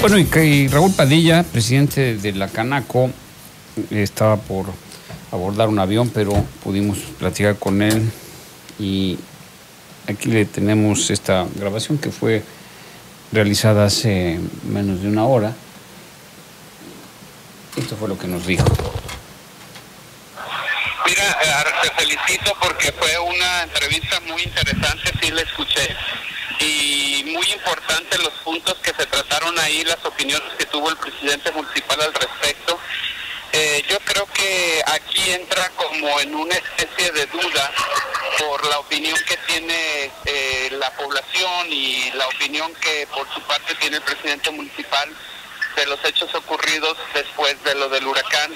Bueno, y, Raúl Padilla, presidente de la Canaco, estaba por abordar un avión, pero pudimos platicar con él y aquí le tenemos esta grabación que fue realizada hace menos de una hora. Esto fue lo que nos dijo. Mira, eh, te felicito porque fue una entrevista muy interesante, sí la escuché y muy importante los puntos que se trataron ahí, las opiniones que tuvo el presidente municipal al respecto. Eh, yo creo que aquí entra como en una especie de duda por la opinión que tiene eh, la población y la opinión que por su parte tiene el presidente municipal de los hechos ocurridos después de lo del huracán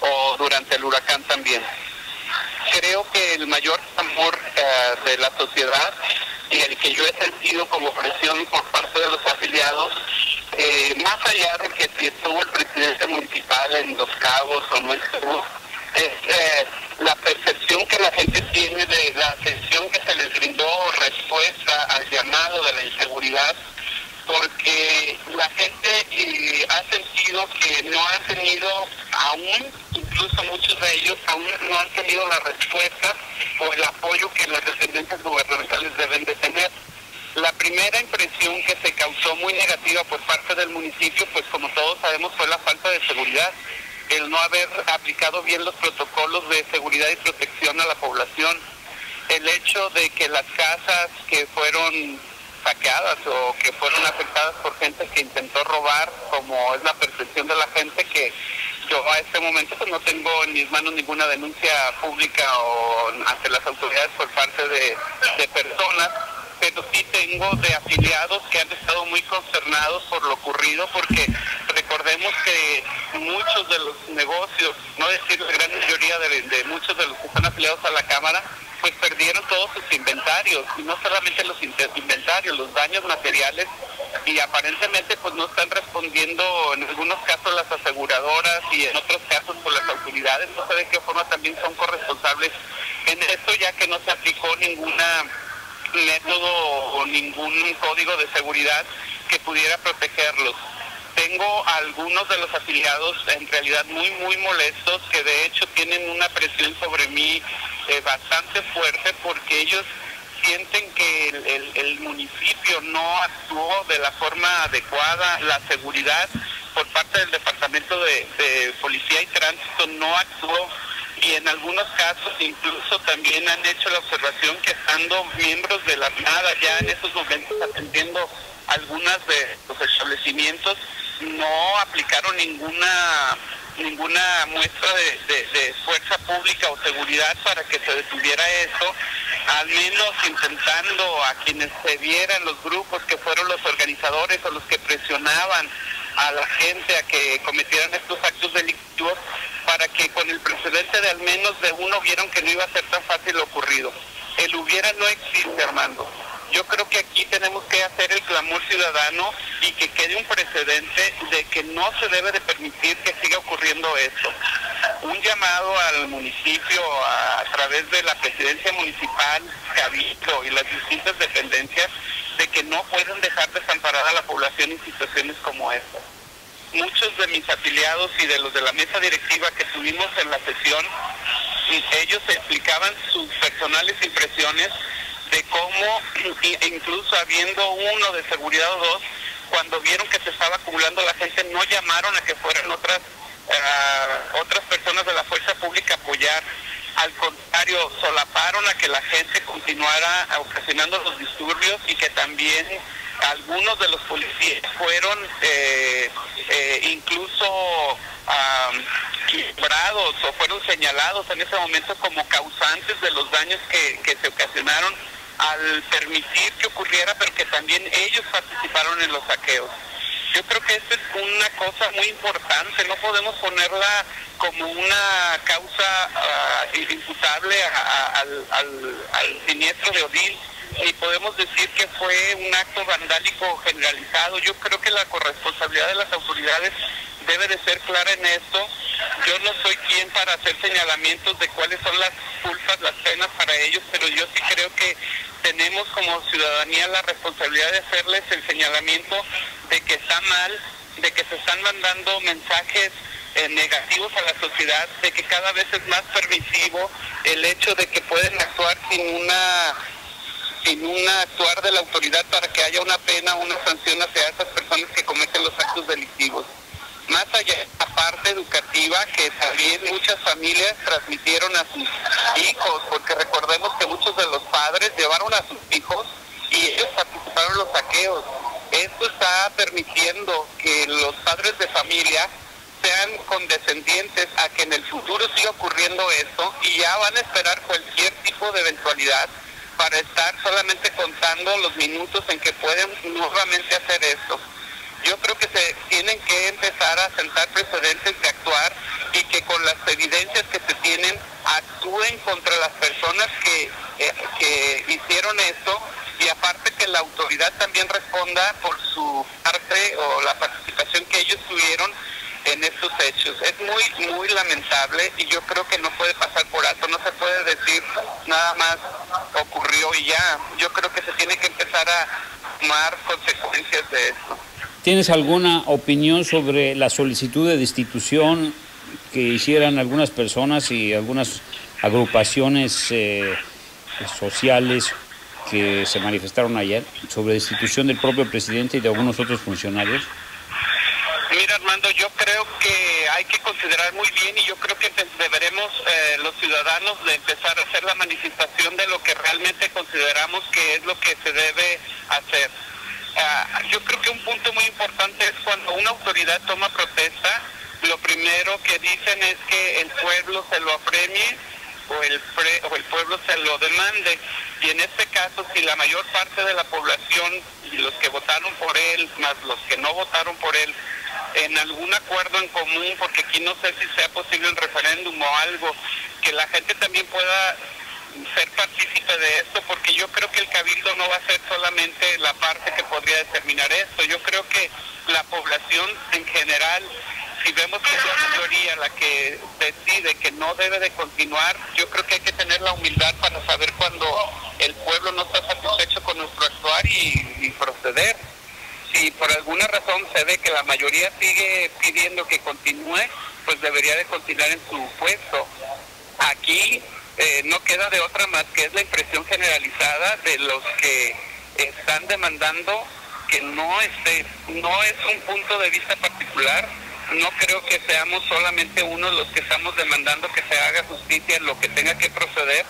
o durante el huracán también. Creo que el mayor amor eh, de la sociedad y el que yo he sentido como presión por parte de los afiliados, eh, más allá de que si estuvo el presidente municipal en Los Cabos o no estuvo, es eh, la percepción que la gente tiene de la atención que se les brindó respuesta al llamado de la inseguridad porque la gente eh, ha sentido que no han tenido aún, incluso muchos de ellos aún no han tenido la respuesta o el apoyo que las dependencias gubernamentales deben de tener. La primera impresión que se causó muy negativa por parte del municipio, pues como todos sabemos, fue la falta de seguridad, el no haber aplicado bien los protocolos de seguridad y protección a la población, el hecho de que las casas que fueron saqueadas o que fueron afectadas por gente que intentó robar, como es la percepción de la gente que yo a este momento pues no tengo en mis manos ninguna denuncia pública o ante las autoridades por parte de personas, pero sí tengo de afiliados que han estado muy consternados por lo ocurrido porque recordemos que muchos de los negocios, no decir la gran mayoría de, de muchos de los que están afiliados a la Cámara, pues perdieron todos sus inventarios, y no solamente los inventarios, los daños materiales, y aparentemente pues no están respondiendo en algunos casos las aseguradoras y en otros casos por las autoridades, no sé de qué forma también son corresponsables en esto ya que no se aplicó ninguna método o ningún código de seguridad que pudiera protegerlos. Tengo algunos de los afiliados en realidad muy, muy molestos que de hecho tienen una presión sobre mí eh, bastante fuerte porque ellos sienten que el, municipio no actuó de la forma adecuada, la seguridad por parte del Departamento de, Policía y Tránsito no actuó y en algunos casos incluso también han hecho la observación que estando miembros de la Armada ya en esos momentos atendiendo algunas de los establecimientos no aplicaron ninguna ninguna muestra de, fuerza pública o seguridad para que se detuviera esto, al menos intentando a quienes se vieran los grupos que fueron los organizadores o los que presionaban a la gente a que cometieran estos actos delictivos para que con el precedente de al menos de uno vieron que no iba a ser tan fácil lo ocurrido. El hubiera no existe, Armando. Yo creo que aquí tenemos que hacer el clamor ciudadano y que quede un precedente de que no se debe de permitir que siga ocurriendo esto. Un llamado al municipio a, través de la presidencia municipal, Cabildo y las distintas dependencias de que no pueden dejar desamparada a la población en situaciones como esta. Muchos de mis afiliados y de los de la mesa directiva que tuvimos en la sesión, ellos explicaban sus personales impresiones de cómo, incluso habiendo uno de seguridad o dos, cuando vieron que se estaba acumulando la gente, no llamaron a que fueran otras, uh, otras personas de la fuerza pública a apoyar. Al contrario, solaparon a que la gente continuara ocasionando los disturbios y que también algunos de los policías fueron eh, eh, incluso o fueron señalados en ese momento como causantes de los daños que, que se ocasionaron al permitir que ocurriera, pero que también ellos participaron en los saqueos. Yo creo que esto es una cosa muy importante, no podemos ponerla como una causa uh, imputable al, al, siniestro de Odil, ni podemos decir que fue un acto vandálico generalizado. Yo creo que la corresponsabilidad de las autoridades debe de ser clara en esto. Yo no soy quien para hacer señalamientos de cuáles son las culpas, las penas para ellos, pero yo sí creo que tenemos como ciudadanía la responsabilidad de hacerles el señalamiento de que está mal de que se están mandando mensajes eh, negativos a la sociedad, de que cada vez es más permisivo el hecho de que pueden actuar sin una sin una actuar de la autoridad para que haya una pena, una sanción hacia esas personas que cometen los actos delictivos. Más allá de la parte educativa que también muchas familias transmitieron a sus hijos, porque recordemos que muchos de los padres llevaron a sus hijos y ellos participaron en los saqueos. Esto está permitiendo que los padres de familia sean condescendientes a que en el futuro siga ocurriendo esto y ya van a esperar cualquier tipo de eventualidad para estar solamente contando los minutos en que pueden nuevamente hacer esto. Yo creo que se tienen que empezar a sentar precedentes de actuar y que con las evidencias que se tienen actúen contra las personas que, eh, que hicieron esto y aparte que la autoridad también responda por su parte o la participación que ellos tuvieron en estos hechos. Es muy, muy lamentable y yo creo que no puede pasar por alto, no se puede decir nada más ocurrió y ya. Yo creo que se tiene que empezar a tomar consecuencias de esto. ¿Tienes alguna opinión sobre la solicitud de destitución que hicieran algunas personas y algunas agrupaciones eh, sociales que se manifestaron ayer sobre destitución del propio presidente y de algunos otros funcionarios? Mira, Armando, yo creo que hay que considerar muy bien y yo creo que deberemos eh, los ciudadanos de empezar a hacer la manifestación de lo que realmente consideramos que es lo que se debe hacer. Ah, yo creo que un punto muy importante es cuando una autoridad toma protesta, lo primero que dicen es que el pueblo se lo apremie o el, o el pueblo se lo demande. Y en este caso, si la mayor parte de la población y los que votaron por él, más los que no votaron por él, en algún acuerdo en común, porque aquí no sé si sea posible un referéndum o algo, que la gente también pueda ser partícipe de esto, porque yo creo que el cabildo no va a ser solamente la parte que podría determinar esto. Yo creo que la población en general, si vemos que es la mayoría la que decide que no debe de continuar, yo creo que hay que tener la humildad para saber cuando el pueblo no está satisfecho con nuestro actuar y, y proceder si por alguna razón se ve que la mayoría sigue pidiendo que continúe, pues debería de continuar en su puesto. Aquí eh, no queda de otra más que es la impresión generalizada de los que están demandando que no esté, no es un punto de vista particular, no creo que seamos solamente uno los que estamos demandando que se haga justicia en lo que tenga que proceder,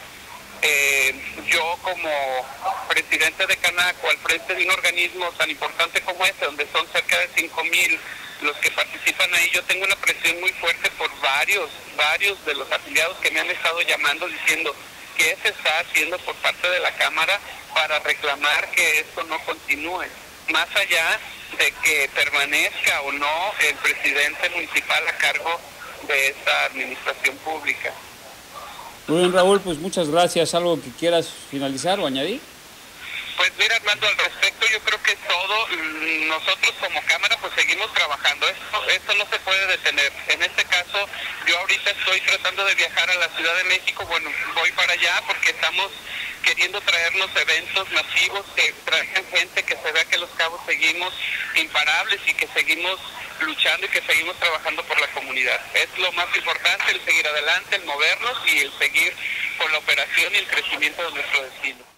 eh, yo como presidente de Canaco al frente de un organismo tan importante como este, donde son cerca de 5 mil los que participan ahí, yo tengo una presión muy fuerte por varios, varios de los afiliados que me han estado llamando diciendo qué se está haciendo por parte de la Cámara para reclamar que esto no continúe, más allá de que permanezca o no el presidente municipal a cargo de esta administración pública. Muy Raúl, pues muchas gracias. ¿Algo que quieras finalizar o añadir? Pues mira, Armando, al respecto yo creo que todo, mm, nosotros como Cámara pues seguimos trabajando, esto, esto no se puede detener. En este caso, yo ahorita estoy tratando de viajar a la Ciudad de México, bueno, voy para allá porque estamos queriendo traernos eventos masivos que traigan gente, que se vea que los cabos seguimos imparables y que seguimos luchando y que seguimos trabajando por la comunidad. Es lo más importante, el seguir adelante, el movernos y el seguir con la operación y el crecimiento de nuestro destino.